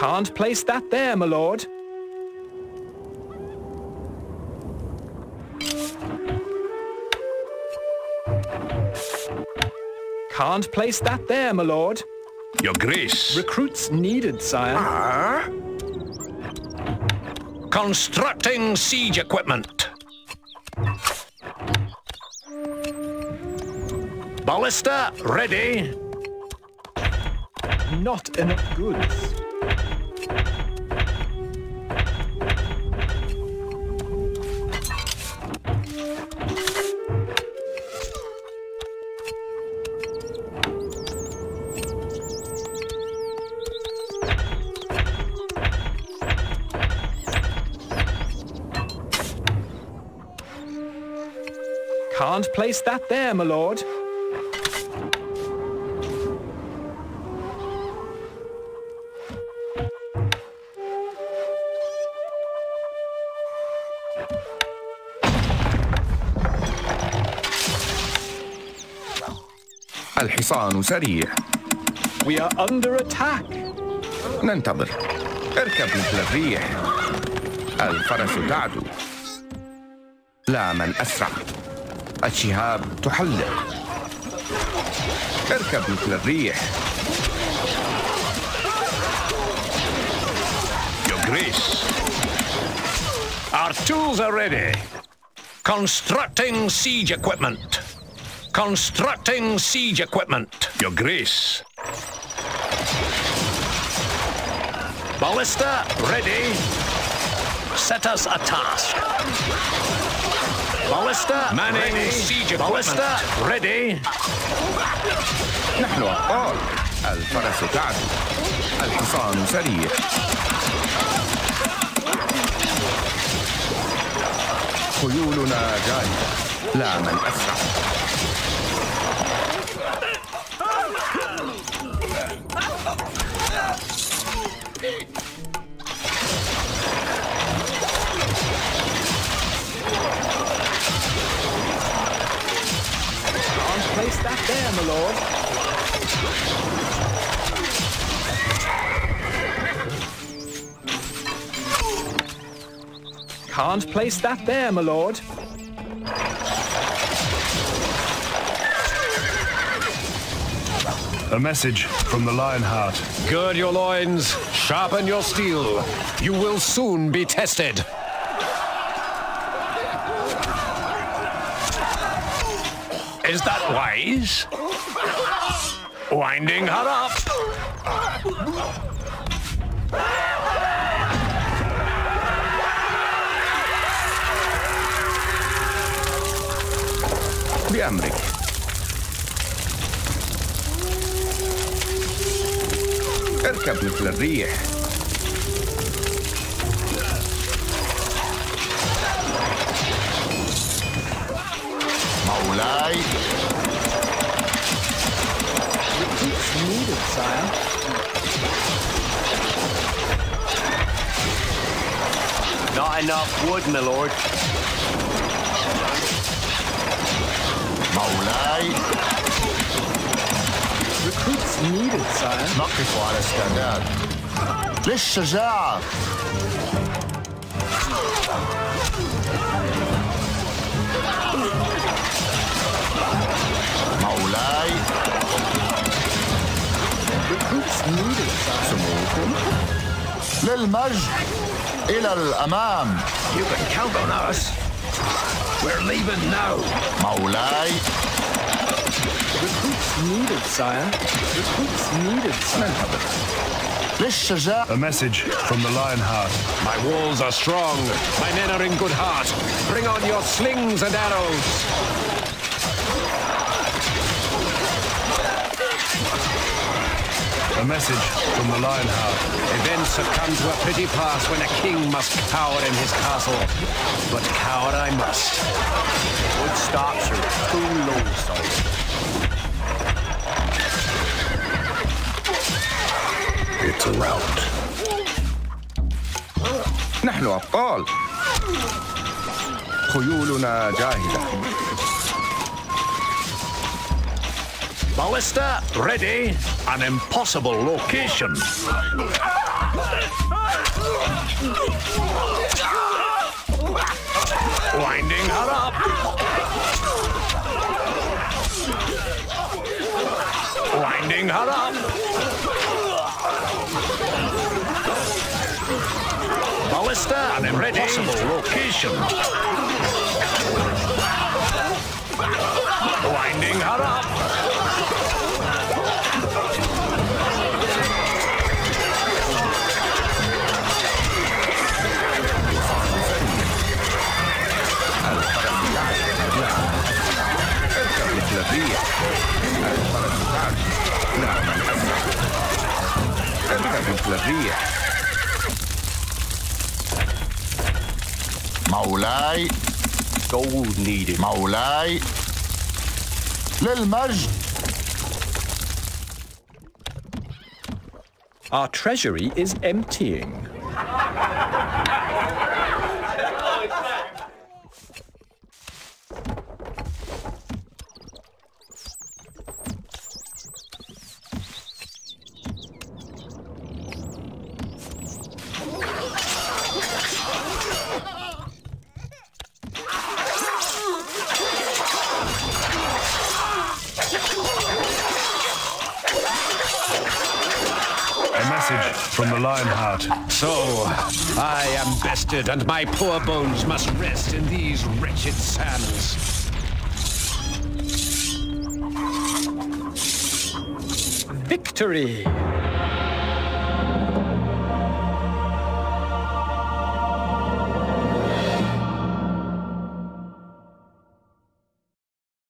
Can't place that there, my lord. Can't place that there, my lord. Your Grace. Recruits needed, sire. Ah? Constructing siege equipment. Ballista ready. Not enough goods. Can't place that there, my lord. الحصان سريع. We are under attack. ننتظر. اركب مثل الريح. الفرس تعدو. لا من أسرع. الشهاب تحلق اركب مثل الريح Your Grace. Our tools are ready. Constructing siege equipment. Constructing siege equipment. Your Grace. Ballista ready. Set us a task. بالستا مانينج سيج بالستا ريدي نحن أبطال الفرس تعب. الحصان سريع. خيولنا جاية لا من أسرع. Can't place that there, my lord. Can't place that there, my lord. A message from the Lionheart. Gird your loins, sharpen your steel. You will soon be tested. Is that wise? Winding her up. بأمرك اركب مثل الريح Not enough wood, my lord. Molay. Recruits needed, sire. Not before I stand out. This Shazar! Maulay! سموكم للمجد إلى الأمام You can count on us. We're leaving now. مولاي Recruits needed, sire. Recruits needed, sire. للشجاعة A message from the Lionheart. My walls are strong. My men are in good heart. Bring on your slings and arrows. A message from the Lionheart. Events have come to a pretty pass when a king must cower in his castle. But cower I must. Wood stocks are too low, sire. It's a rout. نحن أبطال خيولنا جاهزة Ballista ready. An impossible location. Winding her up. Winding her up. Ballista an impossible location. مولاي Gold needed. مولاي للمجد Our treasury is emptying. A message from the Lionheart. So, I am bested, and my poor bones must rest in these wretched sands. Victory!